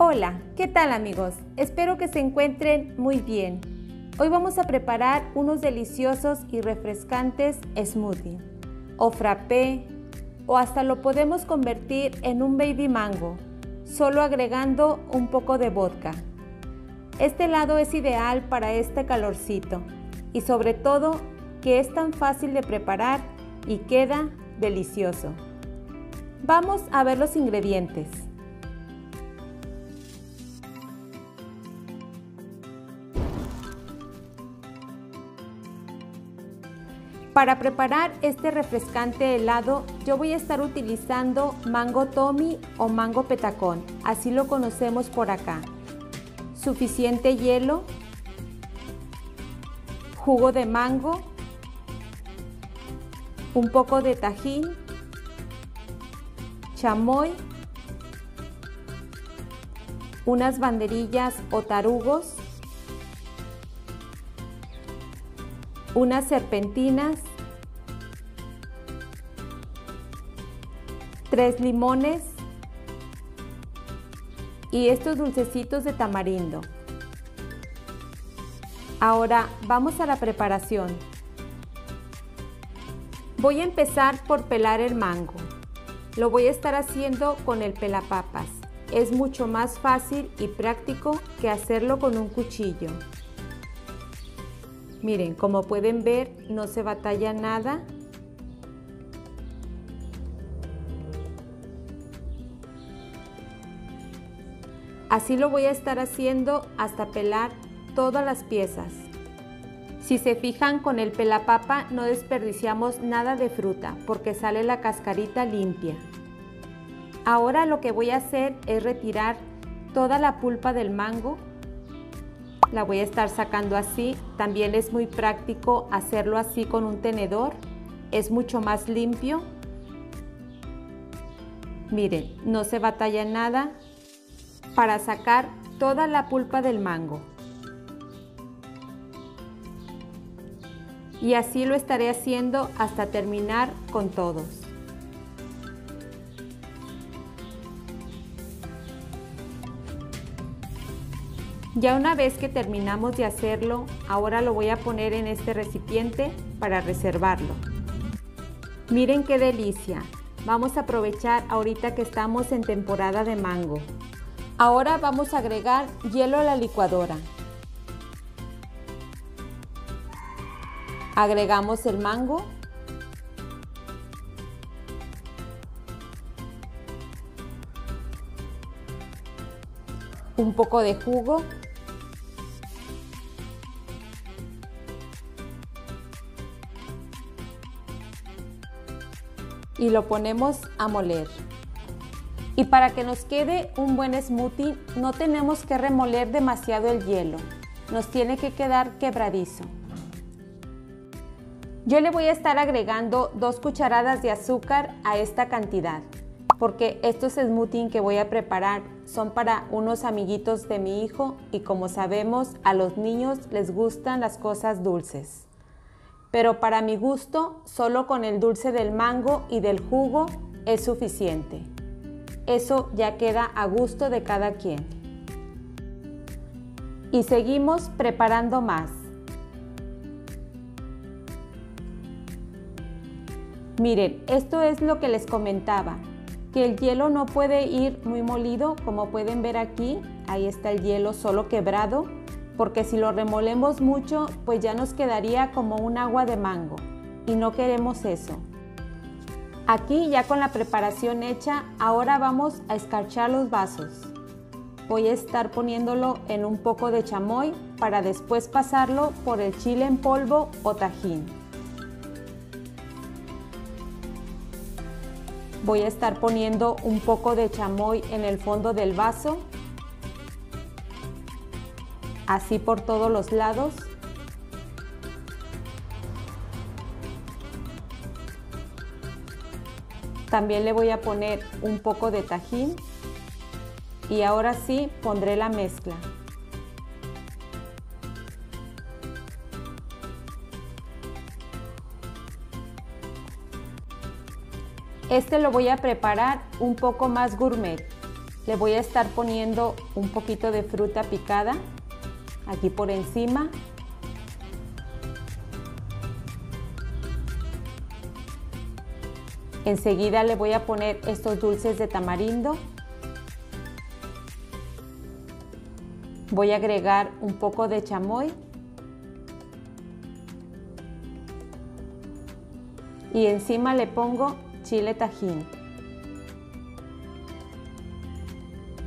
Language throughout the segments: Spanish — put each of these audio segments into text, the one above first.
Hola, ¿qué tal amigos? Espero que se encuentren muy bien. Hoy vamos a preparar unos deliciosos y refrescantes smoothies o frappé o hasta lo podemos convertir en un baby mango, solo agregando un poco de vodka. Este helado es ideal para este calorcito y sobre todo que es tan fácil de preparar y queda delicioso. Vamos a ver los ingredientes. Para preparar este refrescante helado, yo voy a estar utilizando mango tommy o mango petacón, así lo conocemos por acá. Suficiente hielo, jugo de mango, un poco de tajín, chamoy, unas banderillas o tarugos, unas serpentinas, tres limones y estos dulcecitos de tamarindo. Ahora vamos a la preparación. Voy a empezar por pelar el mango. Lo voy a estar haciendo con el pelapapas. Es mucho más fácil y práctico que hacerlo con un cuchillo. Miren, como pueden ver, no se batalla nada. Así lo voy a estar haciendo hasta pelar todas las piezas. Si se fijan con el pelapapa no desperdiciamos nada de fruta porque sale la cascarita limpia. Ahora lo que voy a hacer es retirar toda la pulpa del mango la voy a estar sacando así. También es muy práctico hacerlo así con un tenedor. Es mucho más limpio. Miren, no se batalla nada para sacar toda la pulpa del mango. Y así lo estaré haciendo hasta terminar con todos. Ya una vez que terminamos de hacerlo, ahora lo voy a poner en este recipiente para reservarlo. Miren qué delicia. Vamos a aprovechar ahorita que estamos en temporada de mango. Ahora vamos a agregar hielo a la licuadora. Agregamos el mango. Un poco de jugo y lo ponemos a moler. Y para que nos quede un buen smoothie no tenemos que remoler demasiado el hielo, nos tiene que quedar quebradizo. Yo le voy a estar agregando dos cucharadas de azúcar a esta cantidad, porque estos smoothies que voy a preparar son para unos amiguitos de mi hijo y como sabemos a los niños les gustan las cosas dulces pero para mi gusto solo con el dulce del mango y del jugo es suficiente. Eso ya queda a gusto de cada quien. Y seguimos preparando más. Miren, esto es lo que les comentaba, que el hielo no puede ir muy molido, como pueden ver aquí, ahí está el hielo solo quebrado, porque si lo remolemos mucho, pues ya nos quedaría como un agua de mango y no queremos eso. Aquí ya con la preparación hecha, ahora vamos a escarchar los vasos. Voy a estar poniéndolo en un poco de chamoy para después pasarlo por el chile en polvo o tajín. Voy a estar poniendo un poco de chamoy en el fondo del vaso así por todos los lados. También le voy a poner un poco de tajín y ahora sí pondré la mezcla. Este lo voy a preparar un poco más gourmet. le voy a estar poniendo un poquito de fruta picada aquí por encima. Enseguida le voy a poner estos dulces de tamarindo. Voy a agregar un poco de chamoy. Y encima le pongo chile tajín.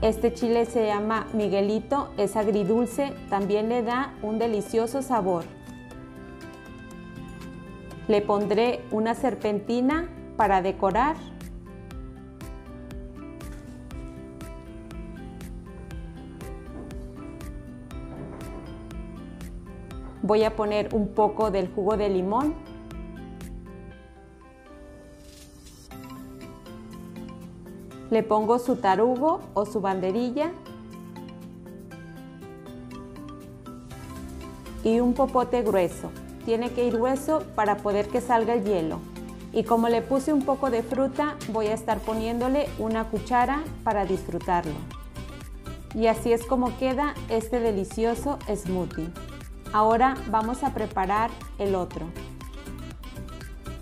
Este chile se llama Miguelito, es agridulce, también le da un delicioso sabor. Le pondré una serpentina para decorar. Voy a poner un poco del jugo de limón Le pongo su tarugo o su banderilla y un popote grueso. Tiene que ir grueso para poder que salga el hielo. Y como le puse un poco de fruta, voy a estar poniéndole una cuchara para disfrutarlo. Y así es como queda este delicioso smoothie. Ahora vamos a preparar el otro.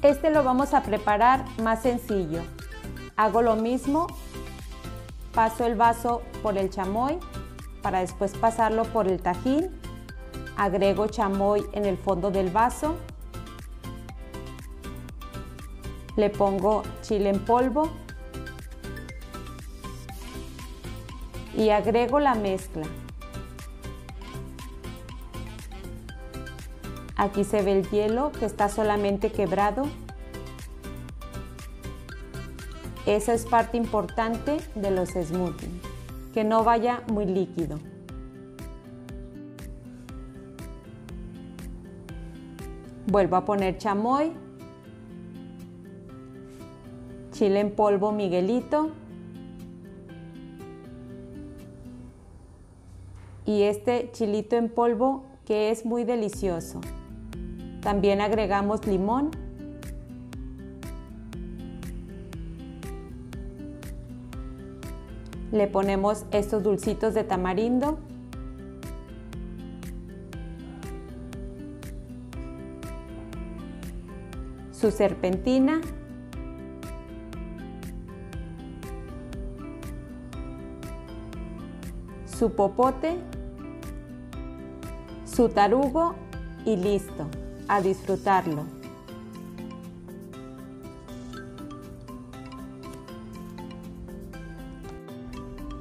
Este lo vamos a preparar más sencillo. Hago lo mismo, paso el vaso por el chamoy para después pasarlo por el tajín, agrego chamoy en el fondo del vaso, le pongo chile en polvo y agrego la mezcla. Aquí se ve el hielo que está solamente quebrado Esa es parte importante de los smoothies, que no vaya muy líquido. Vuelvo a poner chamoy, chile en polvo Miguelito y este chilito en polvo que es muy delicioso. También agregamos limón Le ponemos estos dulcitos de tamarindo. Su serpentina. Su popote. Su tarugo y listo. A disfrutarlo.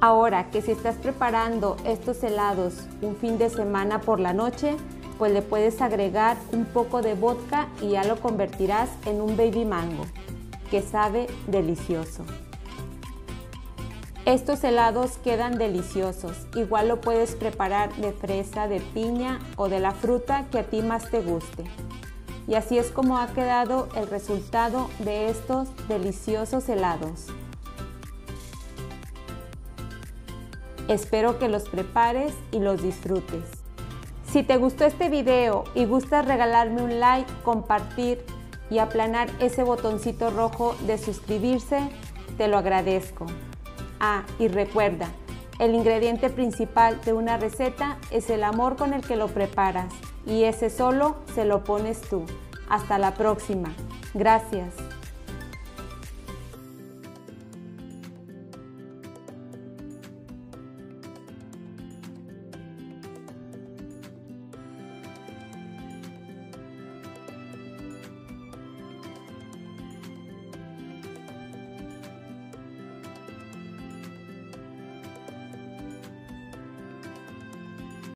Ahora que si estás preparando estos helados un fin de semana por la noche, pues le puedes agregar un poco de vodka y ya lo convertirás en un baby mango, que sabe delicioso. Estos helados quedan deliciosos, igual lo puedes preparar de fresa, de piña o de la fruta que a ti más te guste. Y así es como ha quedado el resultado de estos deliciosos helados. Espero que los prepares y los disfrutes. Si te gustó este video y gustas regalarme un like, compartir y aplanar ese botoncito rojo de suscribirse, te lo agradezco. Ah, y recuerda, el ingrediente principal de una receta es el amor con el que lo preparas y ese solo se lo pones tú. Hasta la próxima. Gracias.